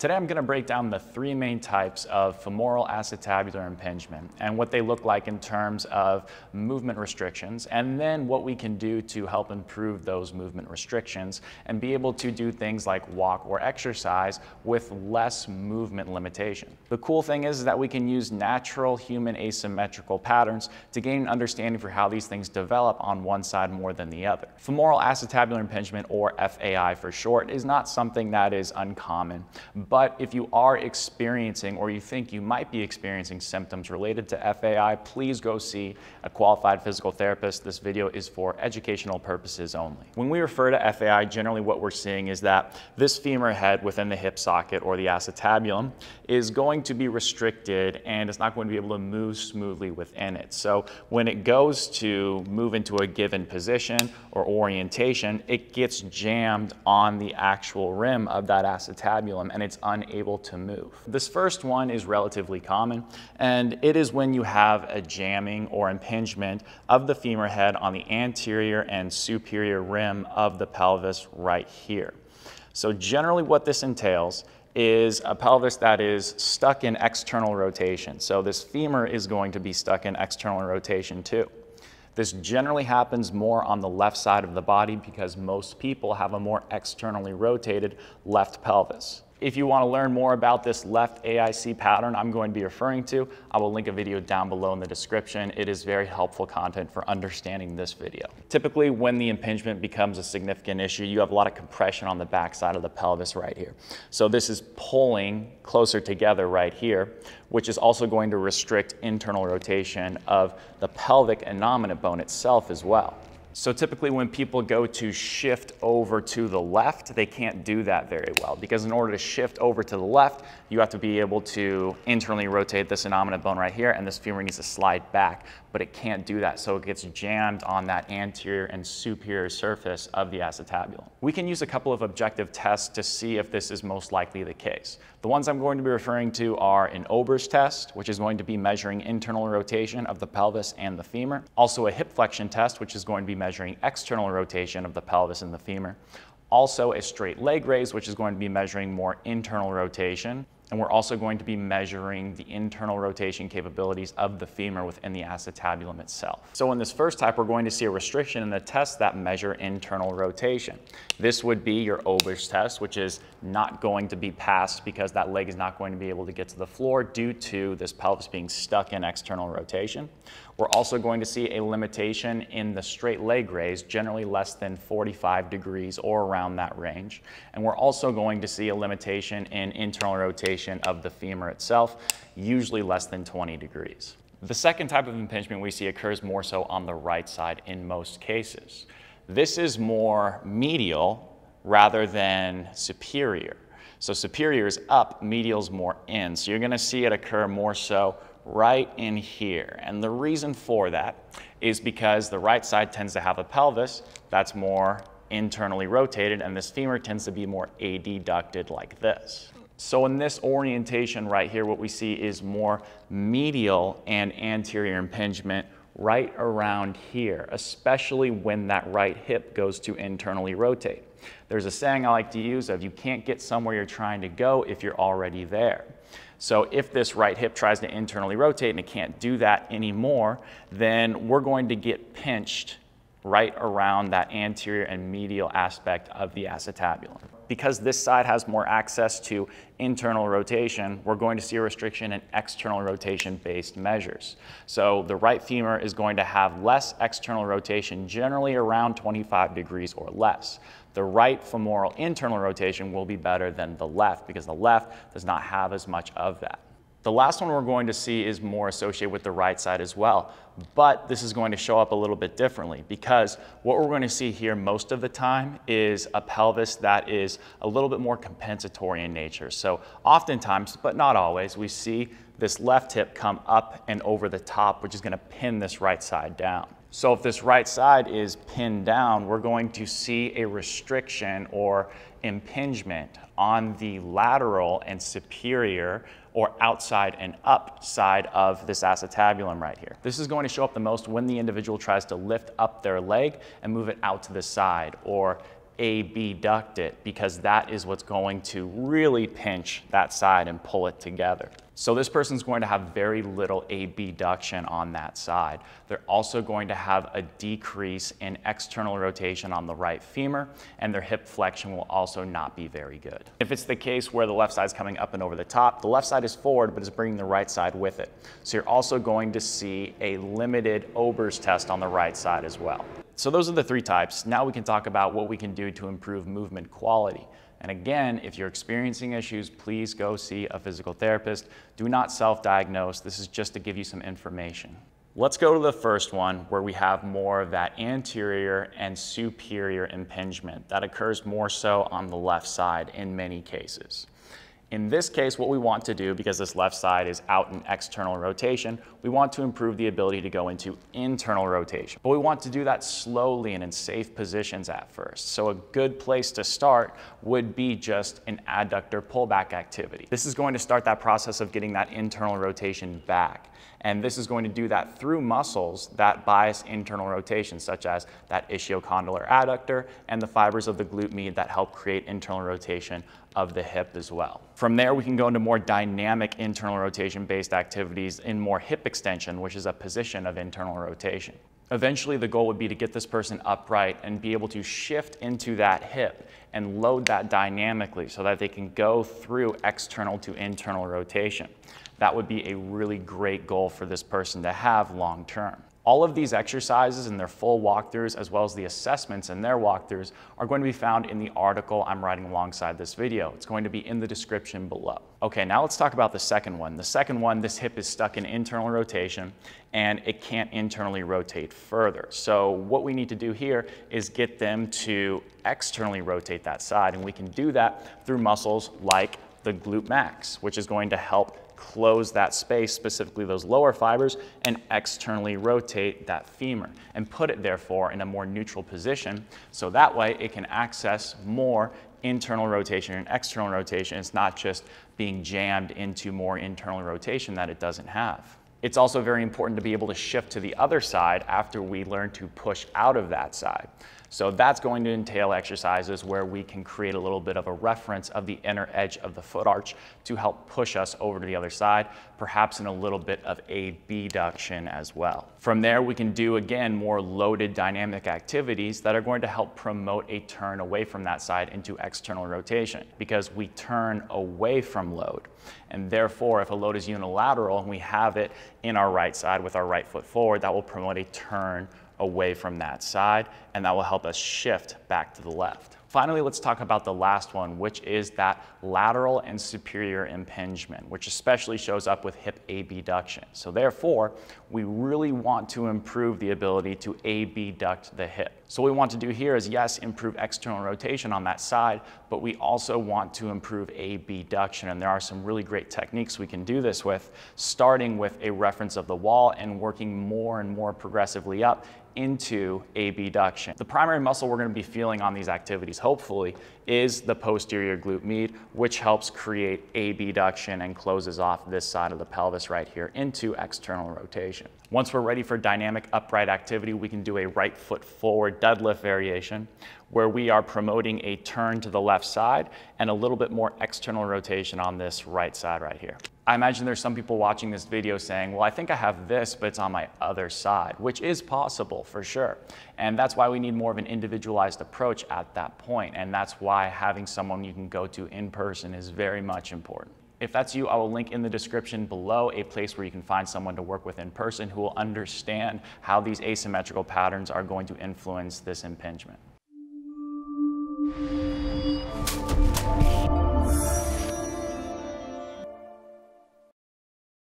Today I'm going to break down the three main types of femoral acetabular impingement and what they look like in terms of movement restrictions and then what we can do to help improve those movement restrictions and be able to do things like walk or exercise with less movement limitation. The cool thing is that we can use natural human asymmetrical patterns to gain an understanding for how these things develop on one side more than the other. Femoral acetabular impingement or FAI for short is not something that is uncommon but if you are experiencing or you think you might be experiencing symptoms related to FAI, please go see a qualified physical therapist. This video is for educational purposes only. When we refer to FAI, generally what we're seeing is that this femur head within the hip socket or the acetabulum is going to be restricted and it's not going to be able to move smoothly within it. So when it goes to move into a given position or orientation, it gets jammed on the actual rim of that acetabulum and it's unable to move. This first one is relatively common, and it is when you have a jamming or impingement of the femur head on the anterior and superior rim of the pelvis right here. So generally what this entails is a pelvis that is stuck in external rotation. So this femur is going to be stuck in external rotation too. This generally happens more on the left side of the body because most people have a more externally rotated left pelvis. If you want to learn more about this left AIC pattern I'm going to be referring to, I will link a video down below in the description. It is very helpful content for understanding this video. Typically, when the impingement becomes a significant issue, you have a lot of compression on the back side of the pelvis right here. So this is pulling closer together right here, which is also going to restrict internal rotation of the pelvic innominate bone itself as well. So typically when people go to shift over to the left, they can't do that very well because in order to shift over to the left, you have to be able to internally rotate this innominate bone right here and this femur needs to slide back, but it can't do that. So it gets jammed on that anterior and superior surface of the acetabulum. We can use a couple of objective tests to see if this is most likely the case. The ones I'm going to be referring to are an Ober's test, which is going to be measuring internal rotation of the pelvis and the femur. Also a hip flexion test, which is going to be measuring external rotation of the pelvis and the femur. Also a straight leg raise, which is going to be measuring more internal rotation. And we're also going to be measuring the internal rotation capabilities of the femur within the acetabulum itself. So in this first type, we're going to see a restriction in the tests that measure internal rotation. This would be your Ober's test, which is not going to be passed because that leg is not going to be able to get to the floor due to this pelvis being stuck in external rotation. We're also going to see a limitation in the straight leg raise, generally less than 45 degrees or around that range. And we're also going to see a limitation in internal rotation of the femur itself, usually less than 20 degrees. The second type of impingement we see occurs more so on the right side in most cases. This is more medial rather than superior. So superior is up, medial is more in. So you're gonna see it occur more so right in here. And the reason for that is because the right side tends to have a pelvis that's more internally rotated and this femur tends to be more adducted like this. So in this orientation right here, what we see is more medial and anterior impingement right around here, especially when that right hip goes to internally rotate. There's a saying I like to use of you can't get somewhere you're trying to go if you're already there. So if this right hip tries to internally rotate and it can't do that anymore, then we're going to get pinched right around that anterior and medial aspect of the acetabulum. Because this side has more access to internal rotation, we're going to see a restriction in external rotation based measures. So the right femur is going to have less external rotation, generally around 25 degrees or less. The right femoral internal rotation will be better than the left because the left does not have as much of that. The last one we're going to see is more associated with the right side as well, but this is going to show up a little bit differently because what we're going to see here most of the time is a pelvis that is a little bit more compensatory in nature. So oftentimes, but not always, we see this left hip come up and over the top, which is going to pin this right side down. So if this right side is pinned down, we're going to see a restriction or impingement on the lateral and superior or outside and up side of this acetabulum right here. This is going to show up the most when the individual tries to lift up their leg and move it out to the side or abduct it because that is what's going to really pinch that side and pull it together. So this person's going to have very little abduction on that side. They're also going to have a decrease in external rotation on the right femur, and their hip flexion will also not be very good. If it's the case where the left side is coming up and over the top, the left side is forward, but is bringing the right side with it. So you're also going to see a limited Ober's test on the right side as well. So those are the three types. Now we can talk about what we can do to improve movement quality. And again, if you're experiencing issues, please go see a physical therapist. Do not self-diagnose. This is just to give you some information. Let's go to the first one where we have more of that anterior and superior impingement that occurs more so on the left side in many cases. In this case, what we want to do, because this left side is out in external rotation, we want to improve the ability to go into internal rotation. But we want to do that slowly and in safe positions at first. So a good place to start would be just an adductor pullback activity. This is going to start that process of getting that internal rotation back. And this is going to do that through muscles that bias internal rotation, such as that ischiocondylar adductor and the fibers of the glute med that help create internal rotation of the hip as well. From there, we can go into more dynamic internal rotation based activities in more hip extension, which is a position of internal rotation. Eventually, the goal would be to get this person upright and be able to shift into that hip and load that dynamically so that they can go through external to internal rotation. That would be a really great goal for this person to have long term. All of these exercises and their full walkthroughs, as well as the assessments and their walkthroughs, are going to be found in the article I'm writing alongside this video. It's going to be in the description below. Okay, now let's talk about the second one. The second one, this hip is stuck in internal rotation and it can't internally rotate further. So what we need to do here is get them to externally rotate that side, and we can do that through muscles like the glute max, which is going to help close that space, specifically those lower fibers, and externally rotate that femur and put it therefore in a more neutral position so that way it can access more internal rotation and external rotation. It's not just being jammed into more internal rotation that it doesn't have. It's also very important to be able to shift to the other side after we learn to push out of that side. So that's going to entail exercises where we can create a little bit of a reference of the inner edge of the foot arch to help push us over to the other side, perhaps in a little bit of abduction as well. From there, we can do, again, more loaded dynamic activities that are going to help promote a turn away from that side into external rotation because we turn away from load. And therefore, if a load is unilateral and we have it in our right side with our right foot forward, that will promote a turn away from that side, and that will help us shift back to the left. Finally, let's talk about the last one, which is that lateral and superior impingement, which especially shows up with hip abduction. So therefore, we really want to improve the ability to abduct the hip. So what we want to do here is, yes, improve external rotation on that side, but we also want to improve abduction. And there are some really great techniques we can do this with, starting with a reference of the wall and working more and more progressively up into abduction. The primary muscle we're going to be feeling on these activities, hopefully, is the posterior glute med, which helps create abduction and closes off this side of the pelvis right here into external rotation. Once we're ready for dynamic upright activity, we can do a right foot forward deadlift variation where we are promoting a turn to the left side and a little bit more external rotation on this right side right here. I imagine there's some people watching this video saying, well, I think I have this, but it's on my other side, which is possible for sure. And that's why we need more of an individualized approach at that point. And that's why having someone you can go to in person is very much important. If that's you, I will link in the description below a place where you can find someone to work with in person who will understand how these asymmetrical patterns are going to influence this impingement.